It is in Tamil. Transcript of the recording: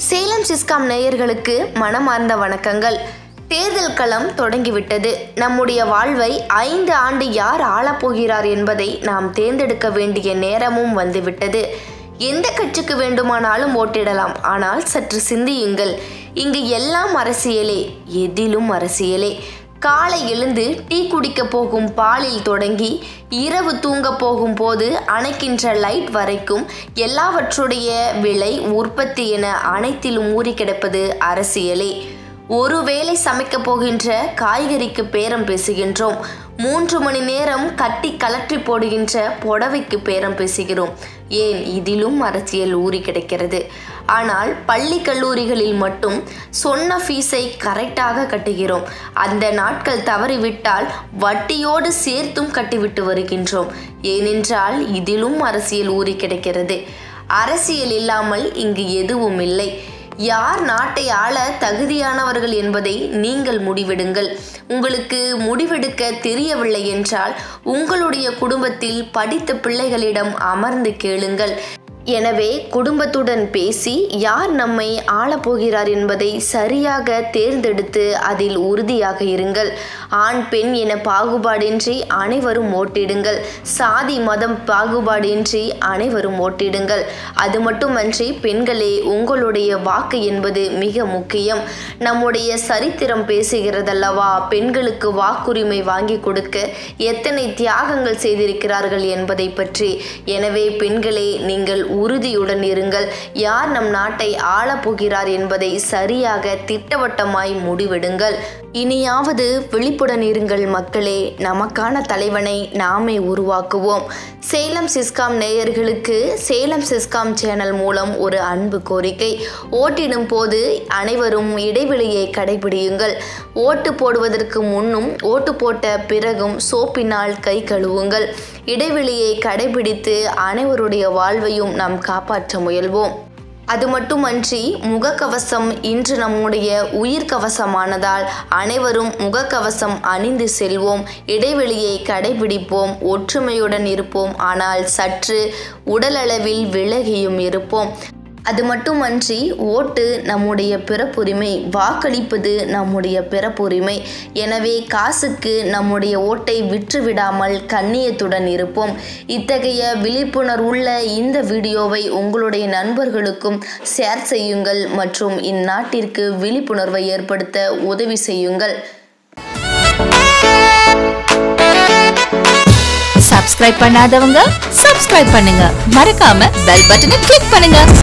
சேலம் சிஸ்காம் நேயர்களுக்கு மனமார்ந்த வணக்கங்கள். தேர்தல் களம் தொடங்கிவிட்டது. நம்முடைய வாழ்வை ஐந்து ஆண்டு யார் ஆளப்போகிறார் என்பதை நாம் தேர்ந்தெடுக்க வேண்டிய நேரமும் வந்துவிட்டது. எந்த கட்சிக்கு வேண்டுமானாலும் ஓட்டிடலாம். ஆனால் சற்று சிந்தியுங்கள். இங்கு எல்லாம் அரசியலே எதிலும் அரசியலே. காலை எழுந்து டீ குடிக்க போகும் பாலில் தொடங்கி இரவு தூங்க போகும் போது அணைக்கின்ற லைட் வரைக்கும் எல்லாவற்றுடைய விலை உற்பத்தி என அனைத்திலும் ஊறி கிடப்பது அரசியலே. ஒருவேளை சமைக்க போகின்ற காய்கறிக்கு பேரம் பேசுகின்றோம். மூன்று மணி நேரம் கட்டி கலற்றி போடுகின்ற புடவைக்கு பேரம் பேசுகிறோம். ஏன் இதிலும் அரசியல் ஊறி கிடைக்கிறது? ஆனால் பள்ளி கல்லூரிகளில் மட்டும் சொன்ன ஃபீஸை கரெக்டாக கட்டுகிறோம். அந்த நாட்கள் தவறிவிட்டால் வட்டியோடு சேர்த்தும் கட்டிவிட்டு வருகின்றோம். ஏனென்றால் இதிலும் அரசியல் ஊறி கிடைக்கிறது. அரசியல் இல்லாமல் இங்கு எதுவும் இல்லை. யார் நாட்டை ஆள தகுதியானவர்கள் என்பதை நீங்கள் முடிவெடுங்கள். உங்களுக்கு முடிவெடுக்க தெரியவில்லை என்றால் உங்களுடைய குடும்பத்தில் படித்த பிள்ளைகளிடம் அமர்ந்து கேளுங்கள். எனவே குடும்பத்துடன் பேசி யார் நம்மை ஆளப்போகிறார் என்பதை சரியாக தேர்ந்தெடுத்து அதில் உறுதியாக இருங்கள். ஆண் பெண் என பாகுபாடின்றி அனைவரும் ஓட்டிடுங்கள். சாதி மதம் பாகுபாடின்றி அனைவரும் ஓட்டிடுங்கள். அது மட்டுமன்றி பெண்களே உங்களுடைய வாக்கு என்பது மிக முக்கியம். நம்முடைய சரித்திரம் பேசுகிறதல்லவா? பெண்களுக்கு வாக்குரிமை வாங்கி கொடுக்க எத்தனை தியாகங்கள் செய்திருக்கிறார்கள் என்பதை பற்றி. எனவே பெண்களே நீங்கள் உறுதியுடன் இருங்கள். யார் நம் நாட்டை ஆளப்போகிறார் என்பதை சரியாக திட்டவட்டமாய் முடிவெடுங்கள். இனியாவது விழிப்புடன் இருங்கள் மக்களே. நமக்கான தலைவனை நாமே உருவாக்குவோம். சேலம் சிஸ்காம் நேயர்களுக்கு சேலம் சிஸ்காம் சேனல் மூலம் ஒரு அன்பு கோரிக்கை. ஓட்டிடும் போது அனைவரும் இடைவெளியை கடைபிடியுங்கள். ஓட்டு போடுவதற்கு முன்னும் ஓட்டு போட்ட பிறகும் சோப்பினால் கை கழுவுங்கள். இடைவெளியை கடைபிடித்து அனைவருடைய வாழ்வையும் நாம் காப்பாற்ற முயல்வோம். அது மட்டுமன்றி முகக்கவசம் இன்று நம்முடைய உயிர் கவசமானதால் அனைவரும் முகக்கவசம் அணிந்து செல்வோம் இடைவெளியை கடைபிடிப்போம் ஒற்றுமையுடன் இருப்போம் ஆனால் சற்று உடலளவில் விலகியும் இருப்போம். அது மட்டுமன்றி ஓட்டு நம்முடைய பிறப்புரிமை வாக்களிப்பது நம்முடைய பிறப்புரிமை. எனவே காசுக்கு நம்முடைய ஓட்டை விற்றுவிடாமல் கண்ணியத்துடன் இருப்போம். இத்தகைய விழிப்புணர்வுள்ள இந்த வீடியோவை உங்களுடைய நண்பர்களுக்கும் ஷேர் செய்யுங்கள் மற்றும் இந்நாட்டிற்கு விழிப்புணர்வை ஏற்படுத்த உதவி செய்யுங்கள். சப்ஸ்கிரைப் பண்ணாதவங்க சப்ஸ்கிரைப் பண்ணுங்க. மறக்காம பெல் பட்டனை கிளிக் பண்ணுங்க.